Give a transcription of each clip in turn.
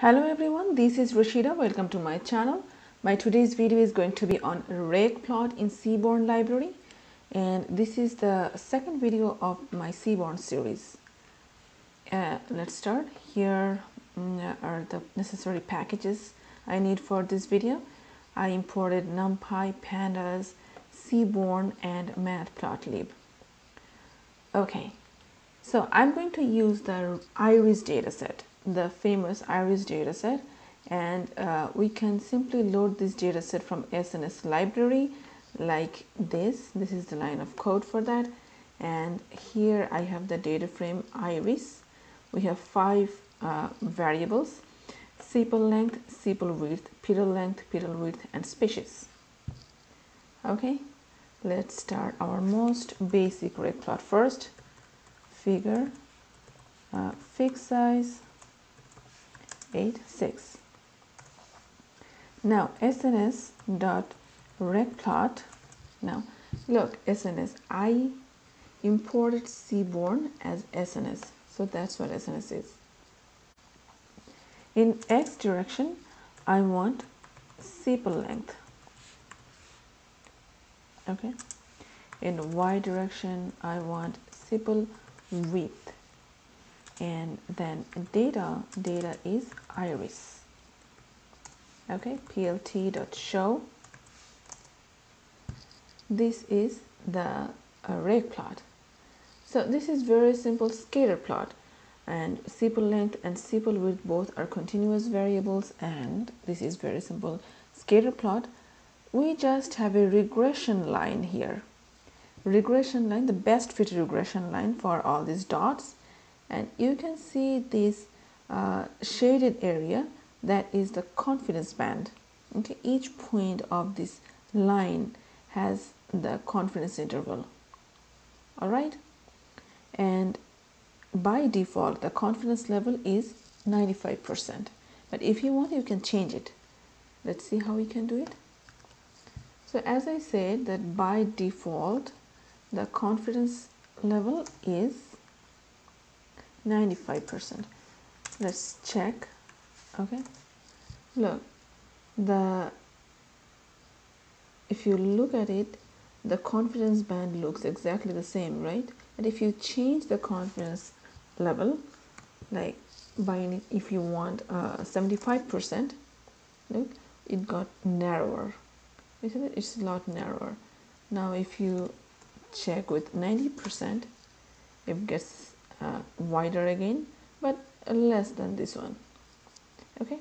Hello everyone, this is Rashida. Welcome to my channel. My today's video is going to be on regplot in Seaborn library and this is the second video of my Seaborn series. Uh, let's start. Here mm, are the necessary packages I need for this video. I imported NumPy, Pandas, Seaborn and Matplotlib. Okay, so I'm going to use the iris dataset, the famous iris dataset, and uh, we can simply load this dataset from SNS library like this. This is the line of code for that. And here I have the data frame iris. We have five uh, variables, sepal length, sepal width, petal length, petal width, and species. Okay, let's start our most basic reg plot first figure uh, figsize 8 6 now sns dot regplot now look sns i imported seaborn as sns so that's what sns is. In x direction i want sepal length. Okay. In y direction i want sepal width and then data data is iris. Okay plt dot show. This is the uh, array plot. So this is very simple scatter plot. And sepal length and sepal width both are continuous variables and this is very simple scatter plot. We just have a regression line here. Regression line, the best fit regression line for all these dots. And you can see this uh, shaded area that is the confidence band. Okay, each point of this line has the confidence interval. All right, and by default, the confidence level is 95%. But if you want, you can change it. Let's see how we can do it. So as I said that by default, the confidence level is 95% let's check. Okay. Look the if you look at it the confidence band looks exactly the same right? And if you change the confidence level like by if you want uh, 75% look it got narrower. Isn't it? It's a lot narrower. Now if you check with 90% it gets uh, wider again but less than this one. Okay?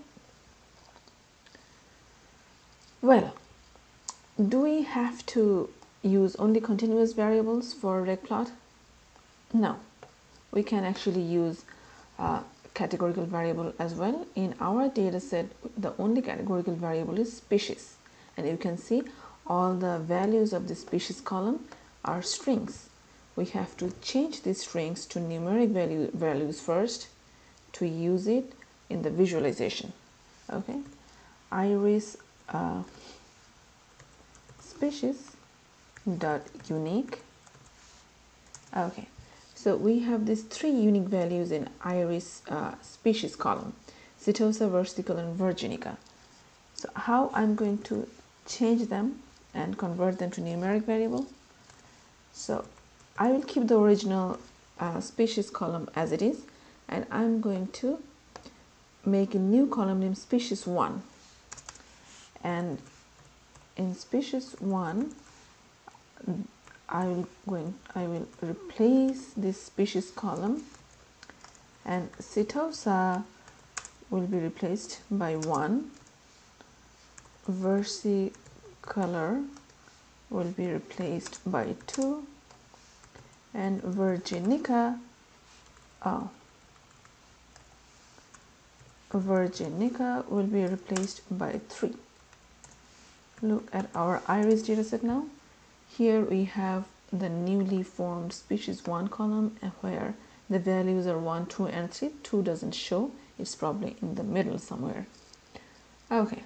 Well do we have to use only continuous variables for regplot no. We can actually use categorical variable as well. In our data set the only categorical variable is species. And you can see all the values of the species column are strings. We have to change these strings to numeric value, values first to use it in the visualization. Okay, iris uh, species dot unique. Okay, so we have these three unique values in iris uh, species column, Setosa, versicolor, and virginica. So how I'm going to change them and convert them to numeric variable? So I will keep the original uh, species column as it is and I'm going to make a new column named species 1 and in species 1 I will going I will replace this species column and Setosa will be replaced by 1 versicolor will be replaced by 2 and Virginica. Oh, Virginica will be replaced by 3 look at our iris dataset now. Here we have the newly formed species 1 column where the values are 1 2 and 3 2 doesn't show. It's probably in the middle somewhere. Okay.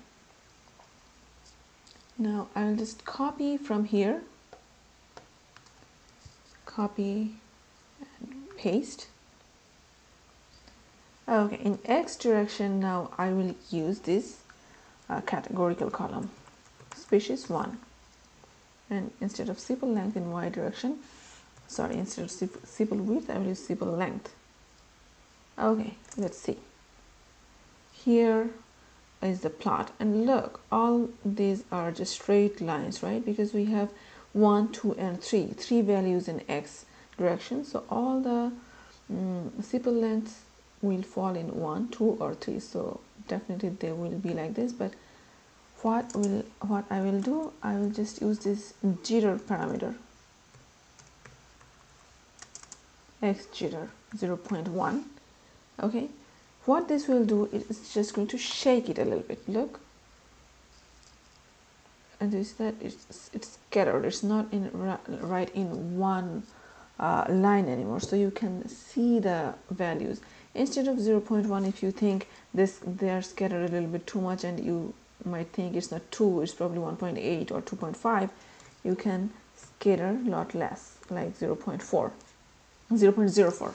Now I'll just copy from here copy and paste. Okay in x direction now I will use this uh, categorical column species 1 and instead of sepal length in y direction sorry instead of sepal width I will use sepal length. Okay let's see. Here is the plot. And look all these are just straight lines right? Because we have 1 2 and 3 three values in x direction. So all the um, sepal lengths will fall in 1 2 or 3 so definitely they will be like this. But what will what I will do I will just use this jitter parameter. X jitter 0.1 okay? What this will do is just going to shake it a little bit. Look is that it's it's scattered. It's not in right in one uh, line anymore. So you can see the values. Instead of 0.1 if you think this they are scattered a little bit too much and you might think it's not 2 it's probably 1.8 or 2.5 you can scatter a lot less like 0.4 0.04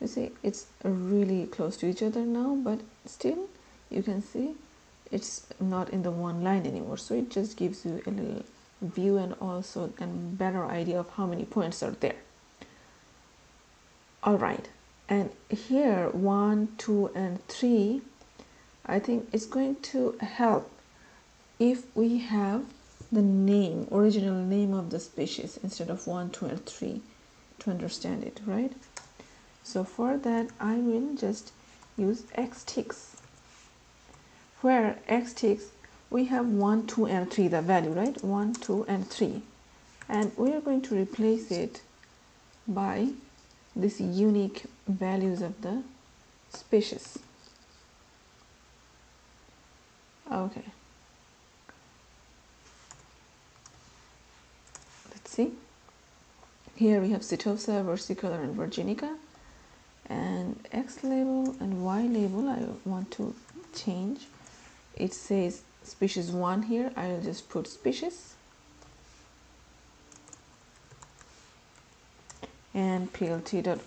you see it's really close to each other now but still you can see it's not in the one line anymore. So it just gives you a little view and also a better idea of how many points are there. All right. And here one two and three I think it's going to help if we have the name original name of the species instead of one two and three to understand it right? So for that I will just use xticks where xticks we have 1 2 and 3 the value right? 1 2 and 3 and we are going to replace it by these unique values of the species. Okay. Let's see. Here we have Setosa, versicolor and virginica. And X label and Y label I want to change it says species 1 here. I'll just put species. And plt dot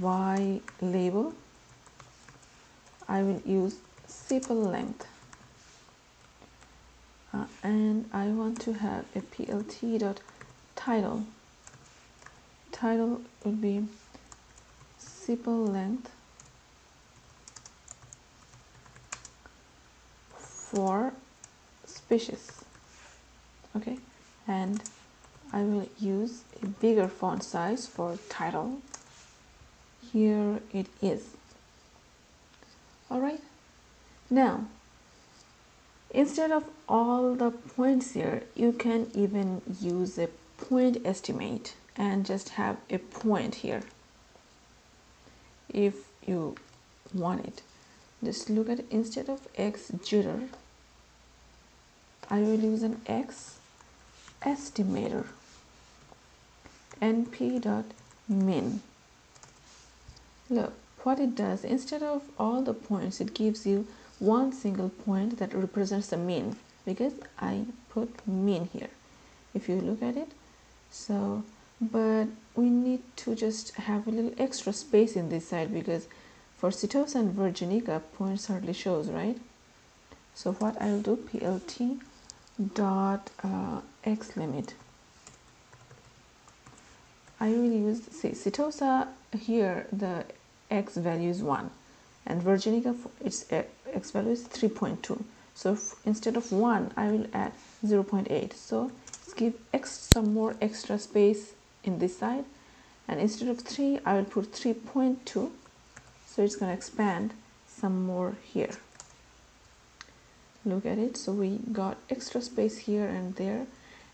y label. I will use sepal length. Uh, and I want to have a plt dot title. Title would be sepal length for species okay? And I will use a bigger font size for title. Here it is. All right? Now instead of all the points here you can even use a point estimate and just have a point here. If you want it. Just look at instead of x jitter I will use an x estimator np.mean look what it does instead of all the points it gives you one single point that represents the mean because I put mean here if you look at it. So but we need to just have a little extra space in this side because for Setosa and Virginica points hardly shows right? So what I'll do plt dot uh, x limit. I will use see Setosa here the x value is 1 and Virginica its x value is 3.2 so instead of 1 I will add 0.8 so let's give x some more extra space in this side and instead of 3 I will put 3.2 so it's going to expand some more here look at it. So we got extra space here and there.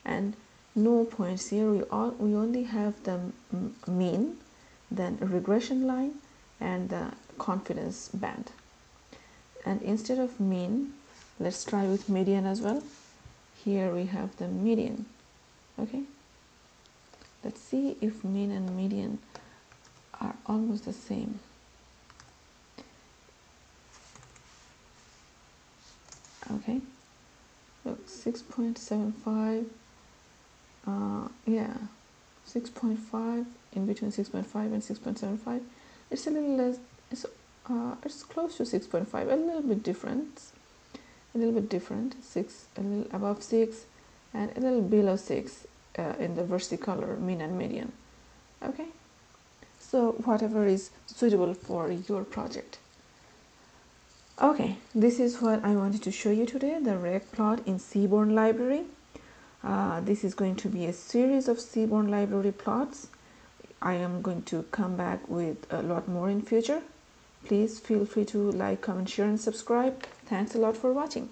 And no points here. We all we only have the mean then regression line and the confidence band. And instead of mean let's try with median as well. Here we have the median. Okay? Let's see if mean and median are almost the same okay. Look 6.75 uh, yeah 6.5 in between 6.5 and 6.75 it's a little less it's uh, it's close to 6.5 a little bit different a little bit different 6 a little above 6 and a little below 6 uh, in the versicolor mean and median. Okay? So whatever is suitable for your project okay this is what I wanted to show you today the reg plot in Seaborn library uh, this is going to be a series of Seaborn library plots I am going to come back with a lot more in future. Please feel free to like, comment, share and subscribe. Thanks a lot for watching.